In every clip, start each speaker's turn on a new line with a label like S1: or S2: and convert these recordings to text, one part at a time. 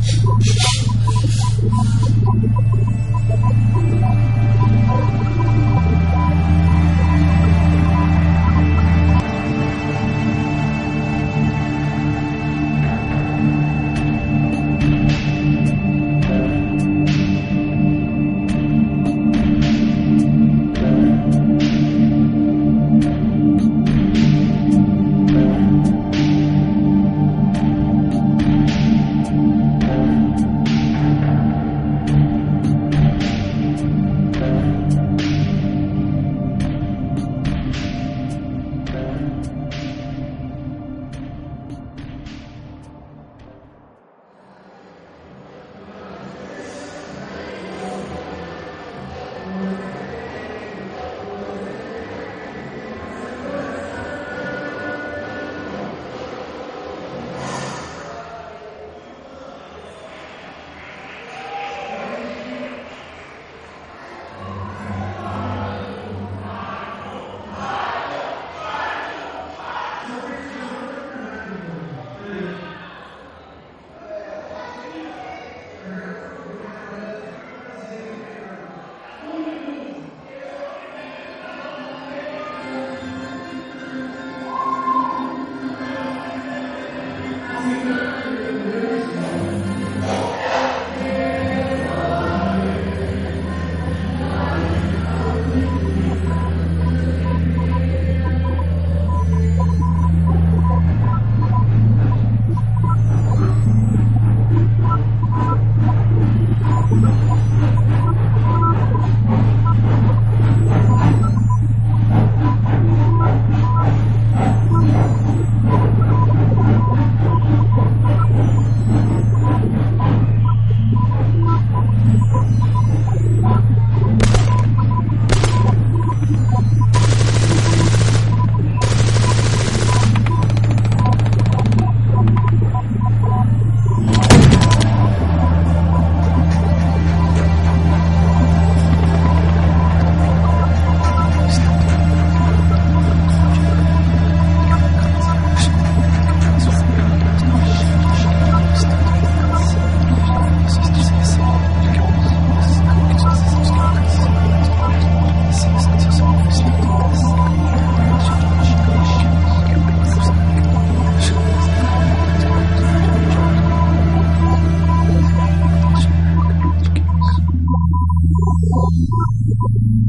S1: Thank you.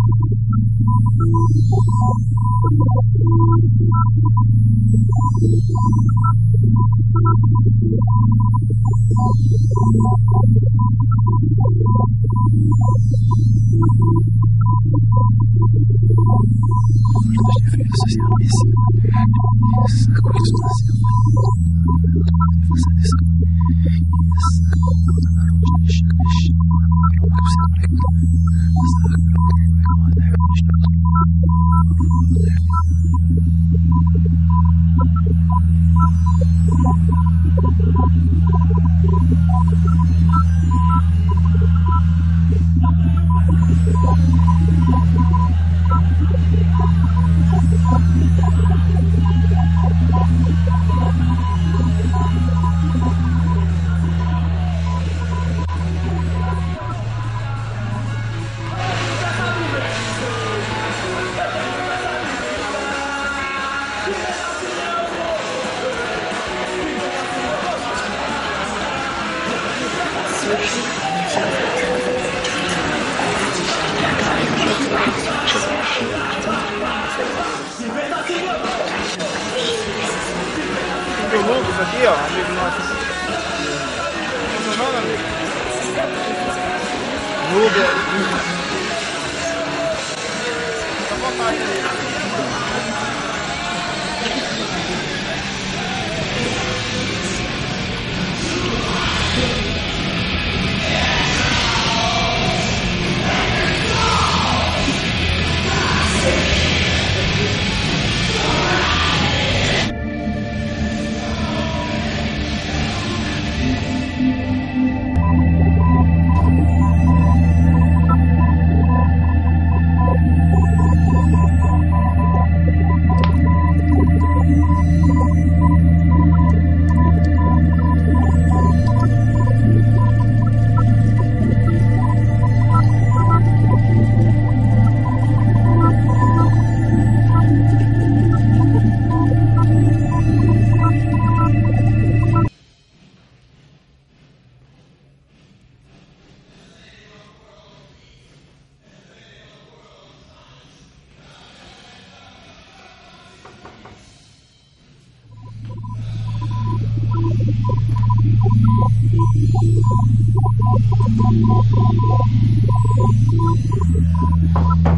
S1: Yes. Thank you. 이요 Thank you.